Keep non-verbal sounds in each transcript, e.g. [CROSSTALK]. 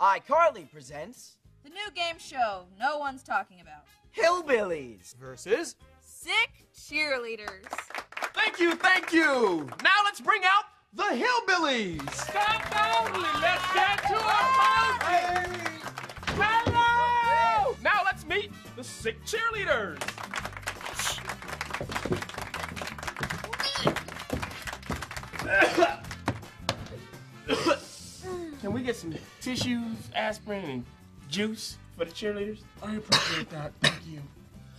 iCarly presents The new game show no one's talking about. Hillbillies. versus. Sick cheerleaders. Thank you, thank you. Now let's bring out the Hillbillies. Stop only. Let's get to our motion. Hello. Now let's meet the sick cheerleaders. Can we get some tissues, aspirin, and juice for the cheerleaders? I appreciate that. Thank you.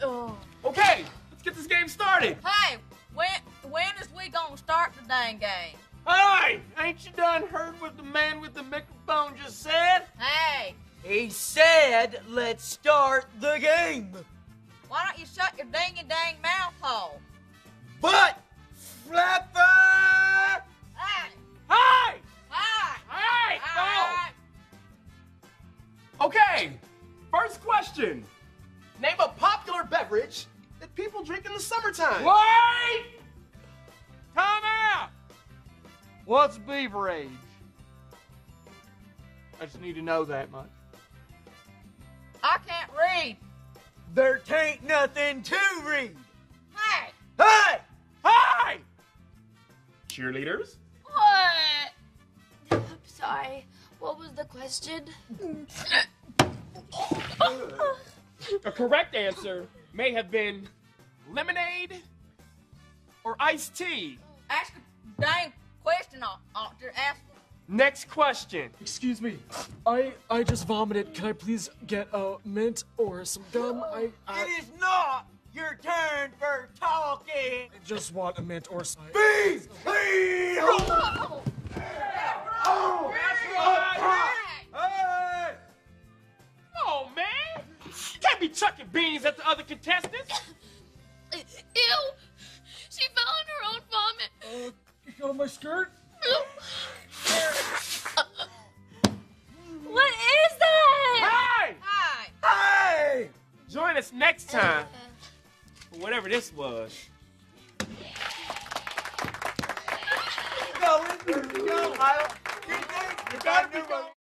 Oh. Okay, let's get this game started. Hey, when when is we gonna start the dang game? Hey, ain't you done heard what the man with the microphone just said? Hey, He said, let's start the game. why don't you shut your dingy dang mouth hole? But, Okay, first question. Name a popular beverage that people drink in the summertime. Wait! Time out! What's beverage? I just need to know that much. I can't read. There tain't nothing to read. Hey, Hey! Hey! Cheerleaders? What? I'm sorry. What was the question? [LAUGHS] The correct answer may have been lemonade or iced tea. ask a dang question, I'll, I'll just ask. Next question. Excuse me. I I just vomited. Can I please get a mint or some gum? I I, It is not your turn for talking. I just want a mint or some. Be clean! Can't be chucking beans at the other contestants. [COUGHS] Ew! She fell in her own vomit. Uh, you got on my skirt? [COUGHS] What is that? Hey! Hi. Hey! Join us next time for whatever this was. Go, go, Kyle. You think you got a new one?